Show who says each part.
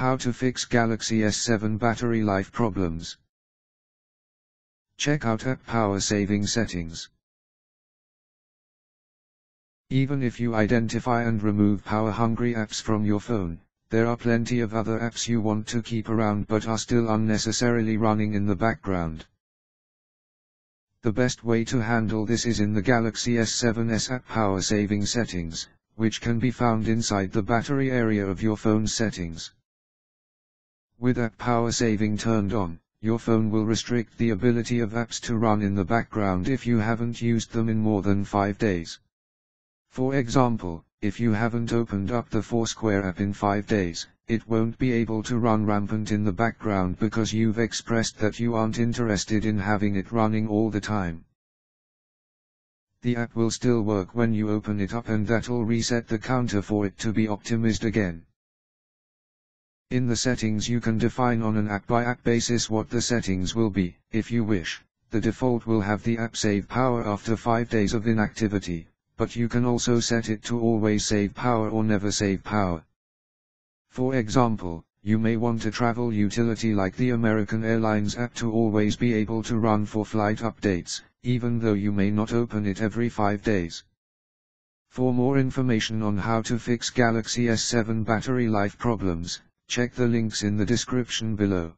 Speaker 1: How to fix Galaxy S7 battery life problems. Check out app power saving settings. Even if you identify and remove power hungry apps from your phone, there are plenty of other apps you want to keep around but are still unnecessarily running in the background. The best way to handle this is in the Galaxy S7's app power saving settings, which can be found inside the battery area of your phone settings. With app power saving turned on, your phone will restrict the ability of apps to run in the background if you haven't used them in more than 5 days. For example, if you haven't opened up the Foursquare app in 5 days, it won't be able to run rampant in the background because you've expressed that you aren't interested in having it running all the time. The app will still work when you open it up and that'll reset the counter for it to be optimized again. In the settings you can define on an app-by-app -app basis what the settings will be. If you wish, the default will have the app save power after 5 days of inactivity, but you can also set it to always save power or never save power. For example, you may want a travel utility like the American Airlines app to always be able to run for flight updates, even though you may not open it every 5 days. For more information on how to fix Galaxy S7 battery life problems, check the links in the description below.